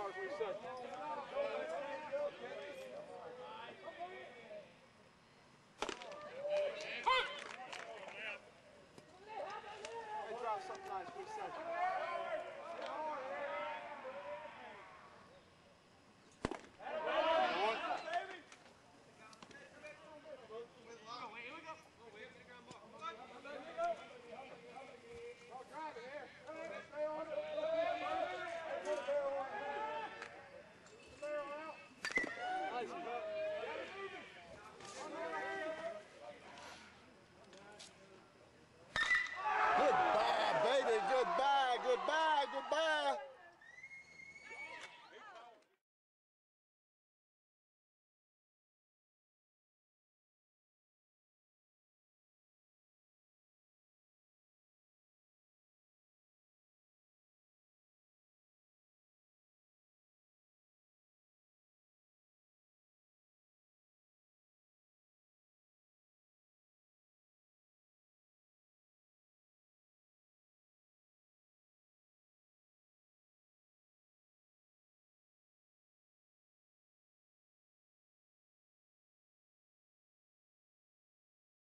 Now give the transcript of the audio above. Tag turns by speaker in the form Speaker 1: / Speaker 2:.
Speaker 1: yards we set.
Speaker 2: They drop sometimes we set.
Speaker 3: goodbye.